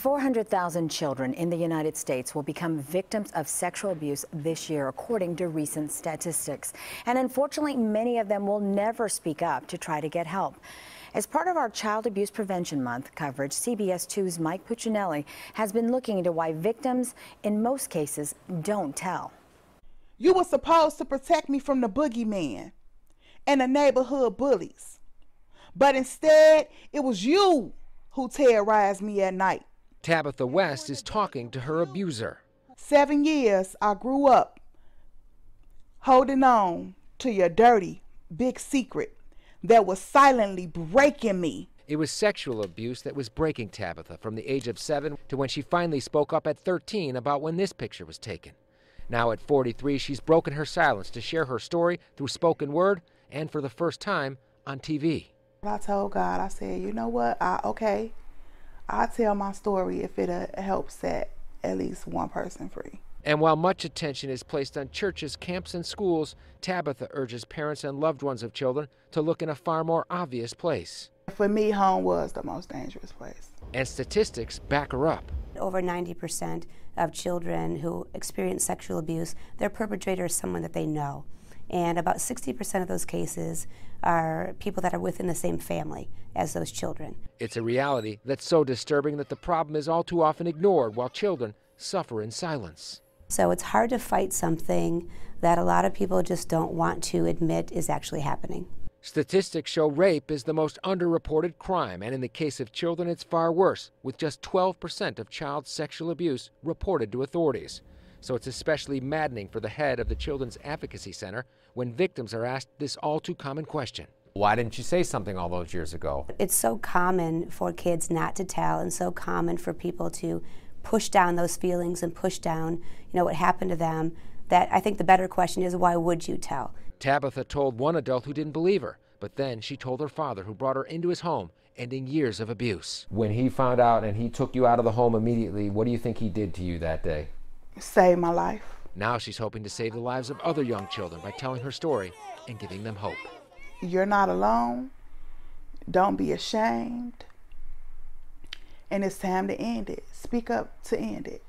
400,000 children in the United States will become victims of sexual abuse this year, according to recent statistics. And unfortunately, many of them will never speak up to try to get help. As part of our Child Abuse Prevention Month coverage, CBS 2's Mike Puccinelli has been looking into why victims, in most cases, don't tell. You were supposed to protect me from the boogeyman and the neighborhood bullies. But instead, it was you who terrorized me at night. Tabatha Wells is talking to her abuser. Seven years I grew up holding on to your dirty, big secret that was silently breaking me. It was sexual abuse that was breaking Tabatha from the age of seven to when she finally spoke up at 13 about when this picture was taken. Now at 43, she's broken her silence to share her story through spoken word and for the first time on TV. I told God, I said, you know what? I, okay, I tell my story if it uh, helps set at least one person free. And while much attention is placed on churches, camps, and schools, Tabatha urges parents and loved ones of children to look in a far more obvious place. For me, home was the most dangerous place. And statistics back her up. Over 90% of children who experience sexual abuse, their perpetrator is someone that they know and about 60% of those cases are people that are within the same family as those children. It's a reality that's so disturbing that the problem is all too often ignored while children suffer in silence. So it's hard to fight something that a lot of people just don't want to admit is actually happening. Statistics show rape is the most underreported crime, and in the case of children, it's far worse, with just 12% of child sexual abuse reported to authorities. So it's especially maddening for the head of the Children's Advocacy Center when victims are asked this all too common question. Why didn't you say something all those years ago? It's so common for kids not to tell and so common for people to push down those feelings and push down, you know, what happened to them that I think the better question is why would you tell? Tabatha told one adult who didn't believe her, but then she told her father who brought her into his home, ending years of abuse. When he found out and he took you out of the home immediately, what do you think he did to you that day? Saved my life. Now she's hoping to save the lives of other young children by telling her story and giving them hope. You're not alone. Don't be ashamed. And it's time to end it. Speak up to end it.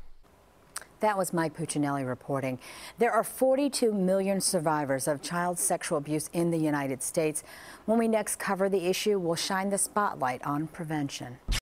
That was Mike Puccinelli reporting. There are 42 million survivors of child sexual abuse in the United States. When we next cover the issue, we'll shine the spotlight on prevention.